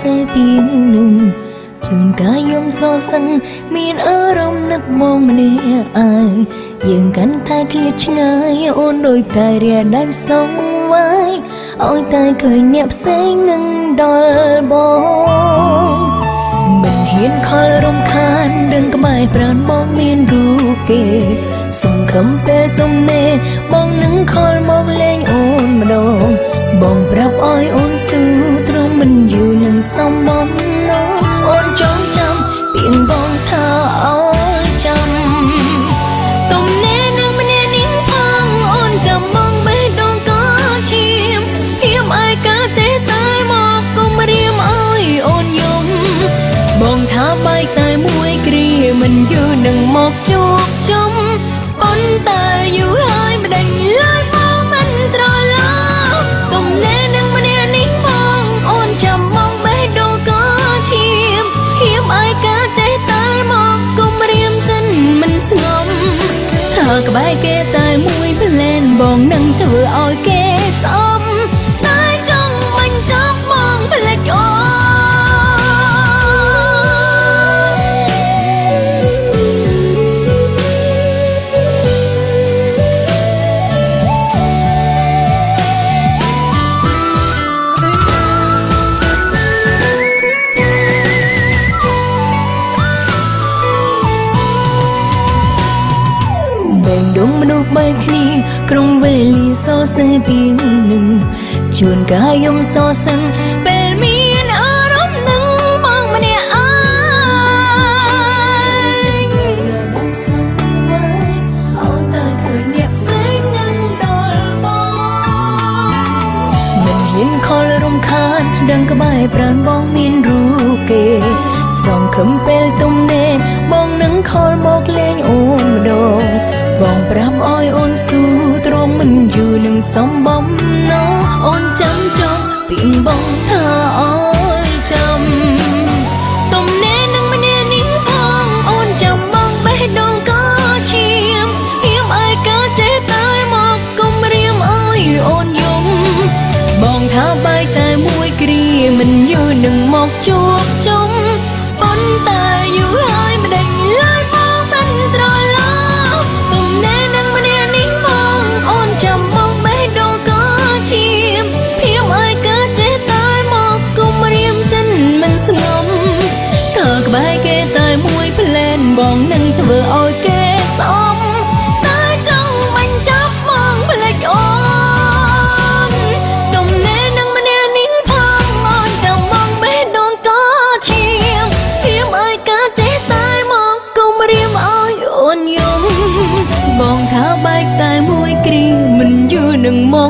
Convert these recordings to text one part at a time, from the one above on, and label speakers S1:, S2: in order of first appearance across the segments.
S1: សេទៀងនឹងជួនកាយយំសសឹងមានអារម្មណ៍នឹកមកម្នាក់ឯងយើងកាន់តែឃ្លាតឆ្ងាយអូនដូចតែរាដែងសងវាយឲ្យតែឃើញអ្នកផ្សេងនឹងដល់បងមិនហ៊ានខលរំខានដឹងក្បែរប្រានបងមានរូបគេសង្ឃឹមពេលទំនេរបងនឹងខលមកលេងអូនម្ដងបងប្រាប់ឲ្យអូនស៊ូត្រង់មិនយូរ នឹង ក្បែរគេតែមួយផ្លែនបងនឹងធ្វើឲ្យគេ បែងដងមនុស្សបែកគ្នាក្រុងវេលាសរសើរទីនឹងជួនកាយយំសរសឹងពេលមានអារម្មណ៍នឹងបងម្នាក់ឯងអោតែឃើញអ្នកផ្សេងនឹងដល់បងមិនហ៊ានខលរំខានដឹងក្បែរប្រានបងមាន យូរនឹងសំបំណងអូន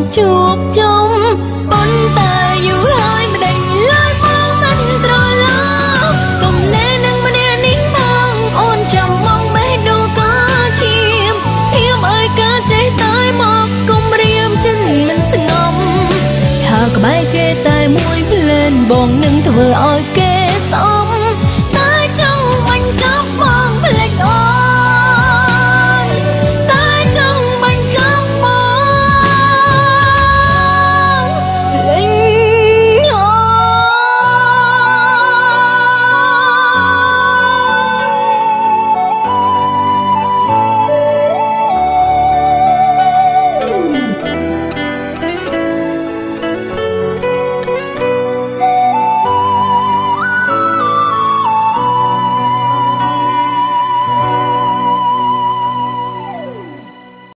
S1: មកជួបជុំប៉ុន្តែយូរហើយមិនដឹងឡើយមកមិនត្រឡប់កុំណែនឹងគ្នានេះផងអូនចាំមកបេះដូងក៏ឈាមឈាមអើយក៏ចេះតែមកកុំរៀមចិត្តមិនស្ងប់ថាក្បែរគេតែមួយភ្លែនបងនឹងធ្វើឲ្យគេ